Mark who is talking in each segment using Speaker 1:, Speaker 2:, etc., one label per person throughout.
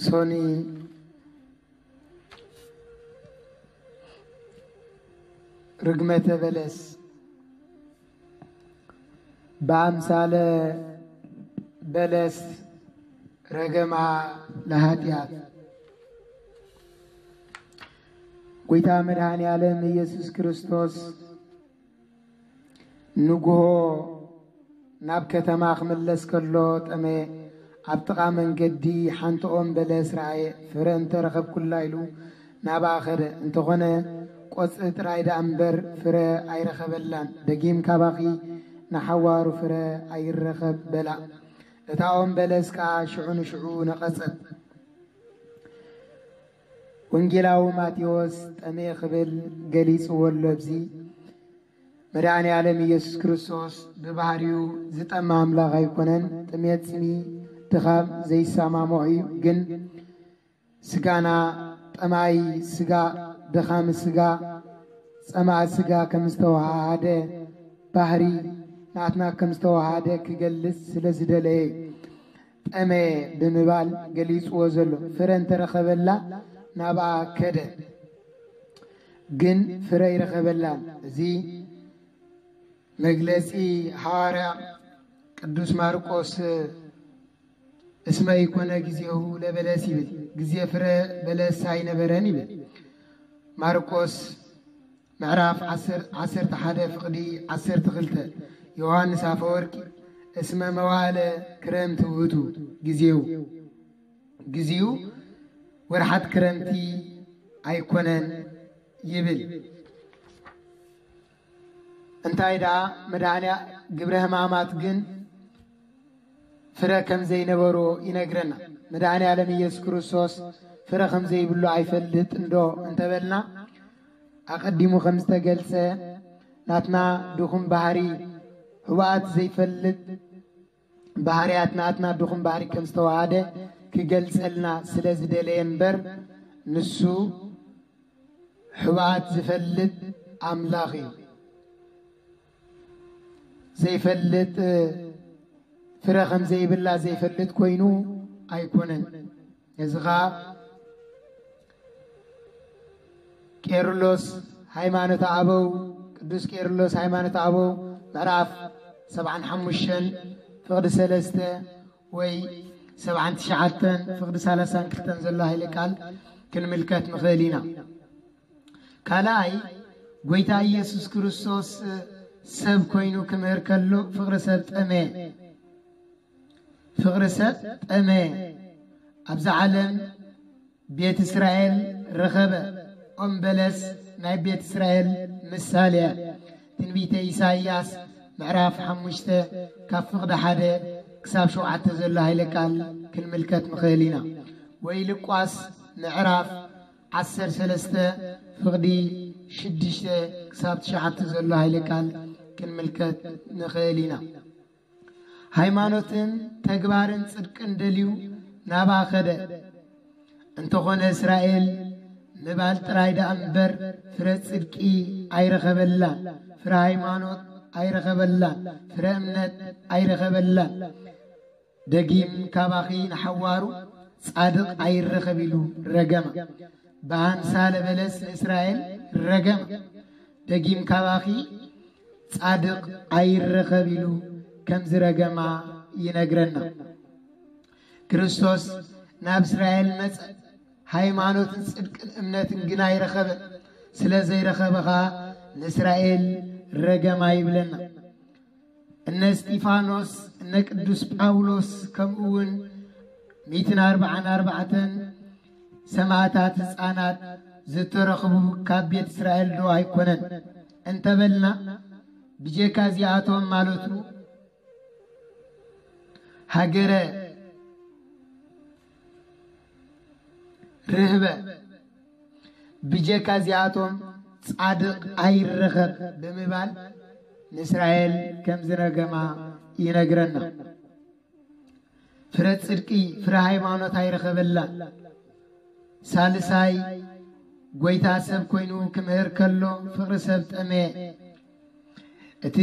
Speaker 1: ሶኒ ርግመተ በለስ በአምሳለ በለስ ረገማ ለኃጢአት። ጎይታ መድኃኔ ዓለም ኢየሱስ ክርስቶስ ንጉሆ ናብ ከተማ ክምለስ ከሎ ጠመ ኣብ ጥቓ መንገዲ ሓንቲ ኦም በለስ ረኣየ ፍረ እንተረኸብኩላ ኢሉ ናብኣ ኸደ እንተኾነ ቆፅሊ ጥራይ ዳ እምበር ፍረ ኣይረኸበላን ደጊም ካባኺ ንሓዋሩ ፍረ ኣይረኸብ በላ እታ ኦም በለስ ከዓ ሽዑ ንሽዑ ነቐፀት ወንጌላዊ ማቴዎስ ጠመየ ክብል ገሊፅዎ ኣሎ ብዚ መድኃኒ ዓለም ኢየሱስ ክርስቶስ ብባህርዩ ዝጠማ ኣምላኽ ኣይኮነን ጥሜት ፅሚ ትኻብ ዘይሰማምዑ እዩ ግን ስጋና ጠማይ ስጋ ድኻሚ ስጋ ፀማኢ ስጋ ከም ዝተዋሃደ ባህሪ ንኣትና ከም ዝተዋሃደ ክገልፅ ስለ ዝደለየ ጠመ ብምባል ገሊፅዎ ዘሎ ፍረ እንተረኸበላ ናብኣ ከደ ግን ፍረ ይረኸበላን እዚ መግለፂ ሓዋርያ ቅዱስ ማርቆስ እስመ ይኮነ ጊዜሁ ለበለስ ይብል ጊዜ ፍረ በለስ ኣይነበረን ይብል ማርቆስ ምዕራፍ ዓሰርተ ሓደ ፍቕዲ ዓሰርተ ክልተ ዮሃንስ ኣፈወርቂ እስመ መዋእለ ክረምቲ ውእቱ ጊዜው። ጊዜው ወርሓት ክረምቲ ኣይኮነን ይብል። እንታይ ደኣ መድኃንያ ግብረ ሕማማት ግን ፍረ ከም ዘይነበሩ ይነግረና መድኃኒ ዓለም ኢየሱስ ክርስቶስ ፍረ ከም ዘይብሉ ኣይፈልጥ እንዶ እንተበልና ኣቐዲሙ ከም ዝተገልጸ ናትና ድኹም ባህሪ ህወኣት ዘይፈልጥ ባህርያት ናትና ድኹም ባህሪ ከም ዝተዋሃደ ክገልጸልና ስለ ዝደለየ እምበር ንሱ ሕወኣት ዝፈልጥ ኣምላኽ እዩ ዘይፈልጥ ፍረ ከም ዘይብላ ዘይፈልጥ ኮይኑ ኣይኮነን እዚ ከዓ ቄርሎስ ሃይማኖት ኣበው ቅዱስ ቄርሎስ ሃይማኖት ኣበው ምዕራፍ 75 ፍቕዲ ሰለስተ ወይ 79 ፍቕዲ 32 ዘሎ ሃይለ ቃል ክንምልከት ንኽእል ኢና ካልኣይ ጎይታ ኢየሱስ ክርስቶስ ሰብ ኮይኑ ክምህር ከሎ ፍቕሪ ሰብ ጠመ فقر سات أما أبز علم بيت إسرائيل رغبة أم بلس ناي بيت إسرائيل مسالية تنبيت إيساياس معرف حمشتة كفقد حدا كساب شو اعتذر الله لك كل ملكات مخيلينا ويلقواس نعرف عسر سلستة فقدي شدشتة كساب شو اعتذر الله لك كل ملكات مخيلينا ሃይማኖትን ተግባርን ጽድቅን ደልዩ ናባ ኸደ እንተኾነ እስራኤል ምባል ጥራይ ዳ እምበር ፍረ ጽድቂ ኣይረኸበላን ፍረ ሃይማኖት ኣይረኸበላን ፍረ እምነት ኣይረኸበላን ደጊም ካባኺ ንሓዋሩ ጻድቕ ኣይረኸብ ኢሉ ረገማ ብኣንሳለ በለስ ንእስራኤል ረገማ ደጊም ካባኺ ጻድቕ ኣይረኸብ ኢሉ ከም ዝረገማ ይነግረና ክርስቶስ ናብ እስራኤል መጸ ሃይማኖትን ጽድቅን እምነትን ግን ኣይረኸበ ስለ ዘይረኸበ ኸዓ ንእስራኤል ረገማ ይብለና። እነ እስጢፋኖስ እነ ቅዱስ ጳውሎስ ከምኡ እውን ሚትን ኣርባዓን ኣርባዕተን ሰማዕታት ሕፃናት ዝተረኽቡ ካብ ቤት እስራኤል ዶ ኣይኮነን? እንተበልና ብጀካ እዚኣቶም ማለቱ هجرة رهبة بجيكا زياتهم صادق أيرخب بمبال ንእስራኤል ከም ዝረገማ ይነግረና ፍረ ጽድቂ ፍረ ሃይማኖት ኣይረኸበላ ሳልሳይ ጐይታ ሰብ ኮይኑ ክምህር ከሎ ፍቕሪ ሰብ ጠመየ እቲ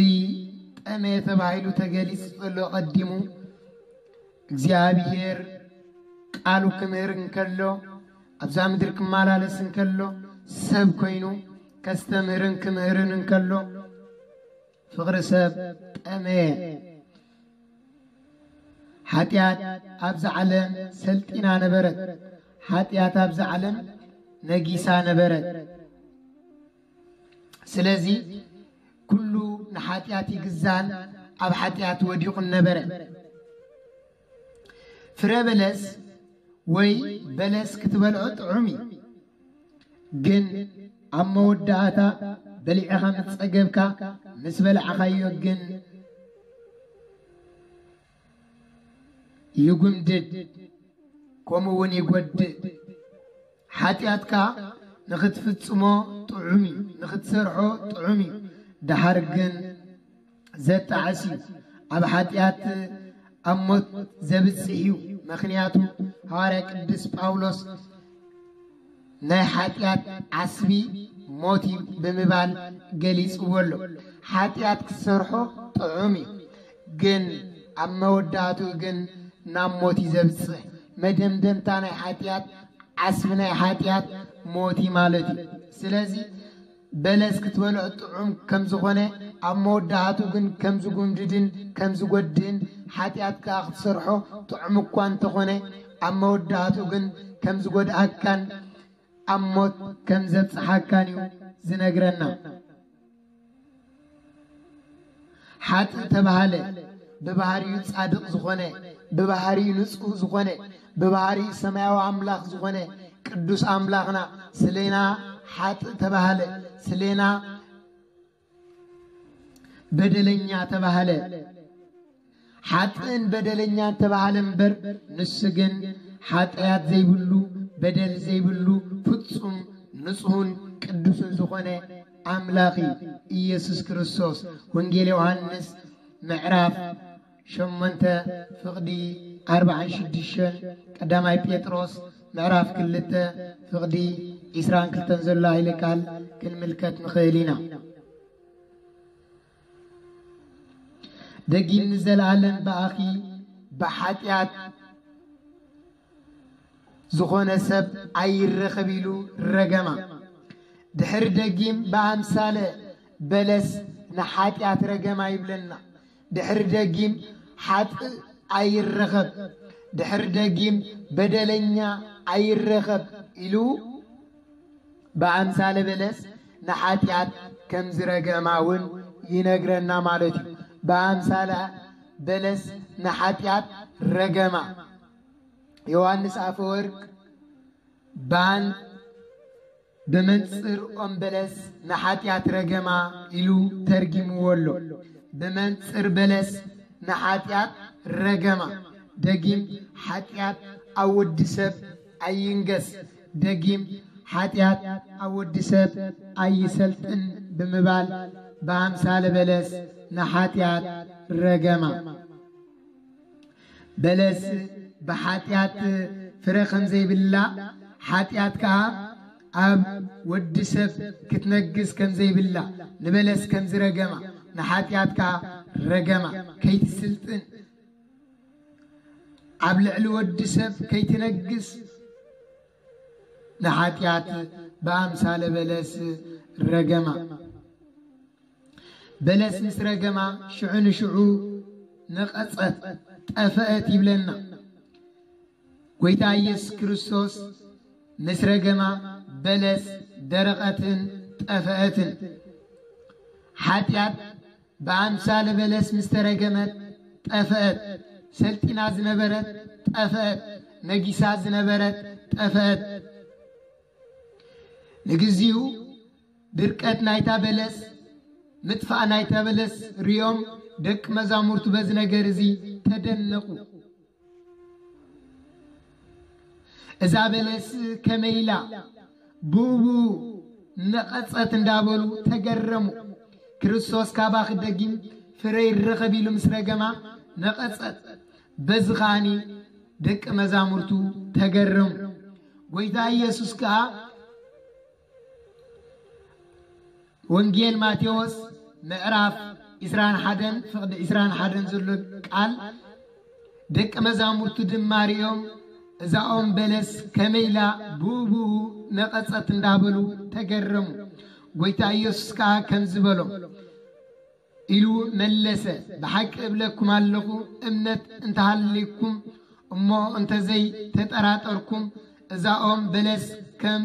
Speaker 1: ጠመየ ተባሂሉ ተገሊጹ ዘሎ ቐዲሙ እግዚአብሔር ቃሉ ክምህርን ከሎ ኣብዛ ምድሪ ክመላለስን ከሎ ሰብ ኮይኑ ከስተምህርን ክምህርንን ከሎ ፍቕሪ ሰብ ጠመየ ሓጢኣት ኣብዛ ዓለም ሰልጢና ነበረት ሓጢኣት ኣብዛ ዓለም ነጊሳ ነበረት ስለዚ ኩሉ ንሓጢኣት ይግዛን ኣብ ሓጢኣት ወዲቑን ነበረ فرابلس وي بلس كتبالعو طعمي جن عم وداتا بلي اخام تسقبكا مسبل عخيو جن يقوم دد كومو وني قد حاتياتكا نخد فتسمو طعمي نخد سرحو طعمي دهار جن زيت عسي اب حاتيات أموت زبت سيهو ምክንያቱ ሃዋርያ ቅዱስ ጳውሎስ ናይ ሓጢኣት ዓስቢ እዩ ብምባል ገሊፅዎ ኣሎ ሓጢኣት ክሰርሖ ጥዑም እዩ። ግን ኣብ መወዳእቱ ግን ናብ ሞት እዩ ዘብፅሕ መደምደምታ ናይ ሓጢኣት ዓስቢ ናይ ሓጢኣት ሞት ማለት እዩ። ስለዚ በለስ ክትበልዖ ጥዑም ከም ዝኾነ ኣብ መወዳእቱ ግን ከም ዝጉምድድን ከም ዝጐድእን ሓጢኣት ከዓ ክትሰርሖ ጥዑም እኳ እንተኾነ ኣብ መወዳእቱ ግን ከም ዝጐድኣካን ኣብ ሞት ከም ዘብፅሓካን እዩ ዝነግረና። ሓጥእ ተባሃለ ብባህሪኡ ጻድቕ ዝኾነ ብባህሪኡ ንጹህ ዝኾነ ብባህሪኡ ሰማያዊ ኣምላኽ ዝኾነ ቅዱስ ኣምላኽና ስለና ሓጥእ ተባሃለ ስለና በደለኛ ተባሃለ حتن بدلنيا تبعلم بر نسجن حت آيات زي بلو بدل زي بلو فتصم نصهن كدوس زخنة أملاقي إيسوس كرسوس ونجيل يوهنس معراف شمنت فقدي أربع شدشن قدامي بيتروس معراف كلتا فقدي إسران كلتنزل الله إليكال كل ملكات مخيلينا ደጊ ንዘለኣለም በኣኺ ብሓጢኣት ዝኾነ ሰብ ኣይረኸብ ኢሉ ረገማ ድሕሪ ደጊም ብኣምሳለ በለስ ንሓጢኣት ረገማ ይብለና ድሕሪ ደጊም ሓጥእ ኣይረኸብ ድሕሪ ደጊም በደለኛ ኣይረኸብ ኢሉ ብኣምሳለ በለስ ንሓጢኣት ከም ዝረገማ እውን ይነግረና ማለት እዩ ብኣምሳለ በለስ ንሓጢኣት ረገማ። ዮሐንስ አፈወርቅ ባን ብመንፅር ኦም በለስ ንሓጢኣት ረገማ ኢሉ ተርጊምዎ ኣሎ ብመንፅር በለስ ንሓጢኣት ረገማ። ደጊም ሓጢኣት ኣብ ወዲ ሰብ ኣይንገስ ደጊም ሓጢኣት ኣብ ወዲ ሰብ ኣይሰልጥን ብምባል በአምሳለ በለስ ንኃጢአት ረገማ በለስ ብሓጢአት ፍረ ከም ዘይብላ ሓጢአት ከዓ ኣብ ወዲ ሰብ ክትነግስ ከም ዘይብላ ንበለስ ከም ዝረገማ ንሓጢአት ከዓ ረገማ ከይትስልጥን ኣብ ልዕሊ ወዲ ሰብ ከይትነግስ ንሓጢአት ብኣምሳለ በለስ ረገማ በለስ ምስ ረገማ ሽዑ ንሽዑ ነቐፀት ጠፍአት ይብለና ጎይታ ኢየሱስ ክርስቶስ ምስ ረገማ በለስ ደረቐትን ጠፍአትን ሓጢኣት ብኣምሳለ በለስ ምስ ተረገመት ጠፍአት ሰልጢና ዝነበረት ጠፍአት ነጊሳ ዝነበረት ጠፍአት ንግዚኡ ድርቀት ናይታ በለስ ምጥፋእ ናይታ በለስ ርዮም ደቂ መዛሙርቱ በዚ ነገር እዚ ተደነቁ። እዛ በለስ ከመይላ ብቡ ነቐጸት እንዳበሉ ተገረሙ። ክርስቶስ ካባኺ ደጊም ፍረ ይረኸብ ኢሉ ምስ ረገማ ነቐጸት። በዚ ኸዓኒ ደቂ መዛሙርቱ ተገረሙ። ጎይታ ኢየሱስ ከዓ ወንጌል ማቴዎስ ምዕራፍ 21 ፍቅዲ 21 ዘሎ ቃል ደቂ መዛሙርቱ ድማ ሪኦም እዛኦም በለስ ከመይላ ብኡብኡ ነቐፀት እንዳበሉ ተገረሙ ጎይታ ኢየሱስ ከዓ ከም ዝበሎም ኢሉ መለሰ ብሓቂ እብለኩም ኣለኹ እምነት እንተሃለይኩም እሞ እንተዘይ ተጠራጠርኩም እዛኦም በለስ ከም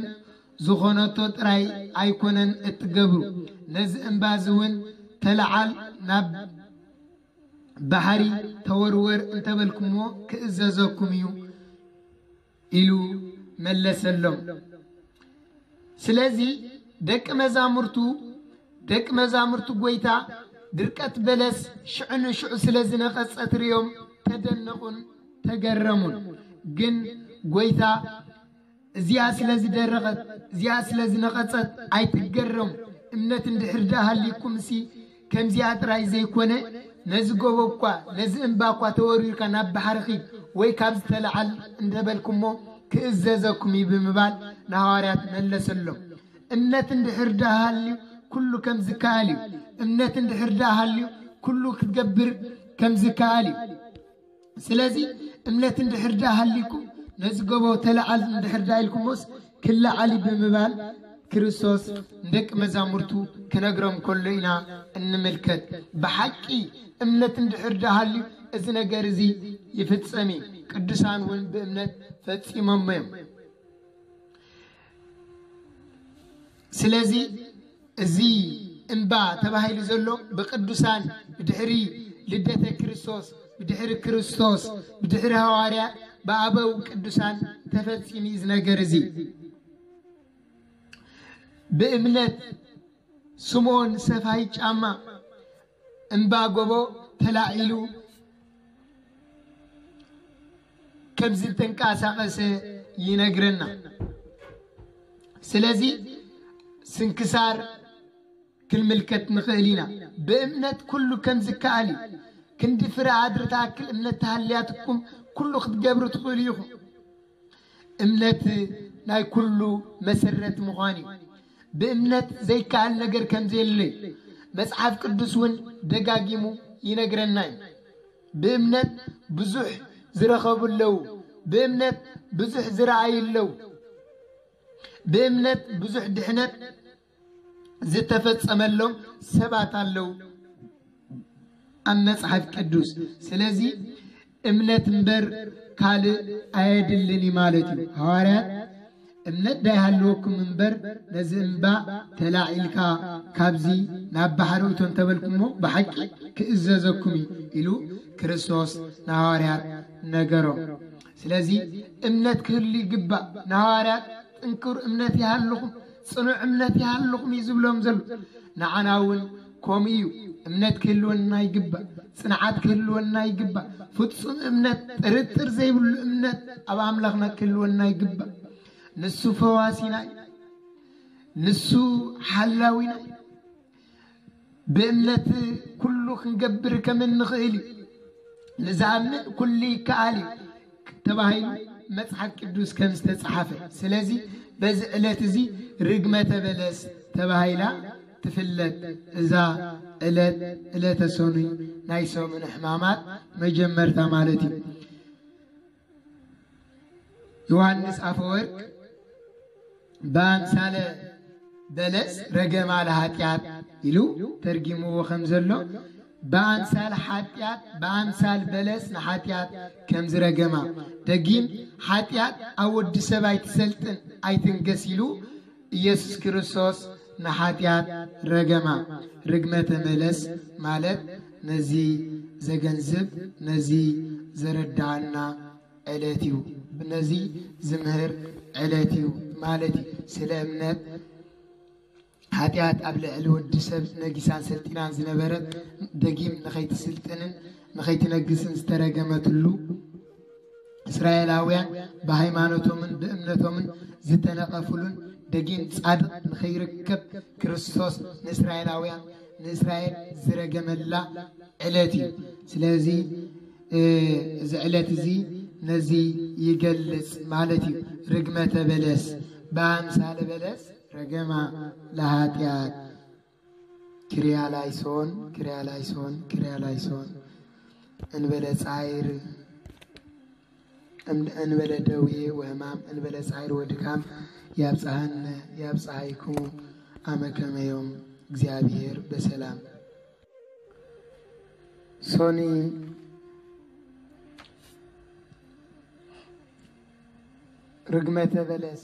Speaker 1: ዝኾነቶ ጥራይ ኣይኮነን እትገብሩ። ነዚ እምባዚ እውን ተለዓል ናብ ባሕሪ ተወርወር እንተበልኩምዎ ክእዘዘኩም እዩ ኢሉ መለሰሎም። ስለዚ ደቂ መዛሙርቱ ደቂ መዛሙርቱ ጐይታ ድርቀት በለስ ሽዑ ንሽዑ ስለ ዝነቐጸት ርዮም ተደነቑን ተገረሙን። ግን ጐይታ እዚያ ስለ ዝደረቐት እዚኣ ስለ ዝነቐፀት ኣይትገረሙ እምነት እንድሕር ዳ ሃሊኩም እሲ ከምዚኣ ጥራይ ዘይኮነ ነዚ ጎቦ እኳ ነዚ እምባ እኳ ተወሪርካ ናብ ባሕሪ ኺድ ወይ ካብ ዝተለዓል እንደበልኩሞ ክእዘዘኩም እዩ ብምባል ንሃዋርያት መለሰሎም እምነት እንድሕር ዳ ሃልዩ ኩሉ ከም ዝከኣል እዩ እምነት እንድሕር ዳ ሃልዩ ኩሉ ክትገብር ከም ዝከኣል እዩ ስለዚ እምነት እንድሕር ዳ ሃሊኩም ንዝገቦ ተለዓል እንድሕር ዳ ኢልኩሞስ ክለዓሊ ብምባል ክርስቶስ ንደቂ መዛሙርቱ ክነግሮም ከሎ ኢና እንምልከት ብሓቂ እምነት እንድሕር ዳሃልዩ እዚ ነገር እዚ ይፍፀም እዩ ቅዱሳን እውን ብእምነት ፈፂሞሞ እዮም ስለዚ እዚ እምባ ተባሂሉ ዘሎ ብቅዱሳን ብድሕሪ ልደተ ክርስቶስ ብድሕሪ ክርስቶስ ብድሕሪ ሃዋርያ በአበው ቅዱሳን ተፈፂም ይዝ ነገር እዚ ብእምነት ስምዖን ሰፋይ ጫማ እምባ ጎቦ ተላዒሉ ከም ዝተንቀሳቐሰ ይነግረና ስለዚ ስንክሳር ክንምልከት ንኽእል ኢና ብእምነት ኩሉ ከም ዝከኣል እዩ ክንዲ ፍረ ኣድሪ ተኣክል እምነት ተሃልያትኩም كل خد جبر تقوليه إمنت ناي كل مسرت مغاني. بإمنت زي كأن نجر كان زي اللي. بس عاف كدسون دقاقيمو ينجر الناين بإمنت بزح زرخب اللو بإمنت بزح زرعي اللو بإمنت بزح دحنت زتفت أملهم سبعة اللو. أن نصحف كدوس سلازي እምነት እምበር ካልእ ኣየድልን እዩ ማለት እዩ። ሃዋርያት እምነት ዳይሃለወኩም እምበር ነዚ እምባ ተላዒልካ ካብዚ ናብ ባሕሪ እቶ እንተበልኩሞ ብሓቂ ክእዘዘኩም ኢሉ ክርስቶስ ንሃዋርያት ነገሮም ስለዚ እምነት ክህሉ ይግባእ። ንሃዋርያት ጥንክር እምነት ይሃለኹም ጽኑዕ እምነት ይሃለኹም እዩ ዝብሎም ዘሎ። ንዓና እውን ከምኡ እዩ። እምነት ክህልወና ይግባእ صنعات كلنا يجب فتصم امنت رتر زي بل امنت ابا املغنا كلنا يجب نسو فواسينا نسو حلاوينا بامنت كلو خنقبر كمن نخيلي نزامن كلي كالي تباهي مسحك الدوس كمس تصحفه سلازي بز الاتزي رقمة بلس تباهي لا ትፍለጥ። እዛ ዕለት ዕለተ ሰኑይ ናይ ሰሙን ሕማማት መጀመርታ ማለት እዩ። ዮሃንስ አፈወርቅ በአምሳለ በለስ ረገማ ለኃጢአት ኢሉ ተርጊምዎ ከም ዘሎ በአምሳል ኃጢአት በአምሳል በለስ ንኃጢአት ከም ዝረገማ ደጊም ኃጢአት ኣብ ወዲ ሰብ ኣይትሰልጥን ኣይትንገስ ኢሉ ኢየሱስ ክርስቶስ ንኃጢአት ረገማ። ርግመተ በለስ ማለት ነዚ ዘገንዝብ ነዚ ዘረዳዓና ዕለት እዩ። ነዚ ዝምህር ዕለት እዩ ማለት እዩ። ስለ እምነት ሓጢኣት ኣብ ልዕሊ ወዲ ሰብ ነጊሳን ሰልጢናን ዝነበረት ደጊም ንኸይትስልጥንን ንኸይትነግስን ዝተረገመትሉ እስራኤላውያን ብሃይማኖቶምን ብእምነቶምን ዝተነቐፍሉን ደጊም ጻድቕ ንኸይርከብ ክርስቶስ ንእስራኤላውያን ንእስራኤል ዝረገመላ ዕለት እዩ። ስለዚ እዚ ዕለት እዚ ነዚ ይገልጽ ማለት እዩ። ርግመተ በለስ በአምሳለ በለስ ረገማ ለኃጢአት ክርያ ላይሶን ክርያ ላይሶን ክርያ ላይሶን እንበለ ጻይር እንበለ ደዌ ወሕማም እንበለ ጻዕር ወድካም ያብጽሐነ ያብጽሐይኩ አመ ከመ ዮም እግዚአብሔር በሰላም ሶኒ ርግመተ በለስ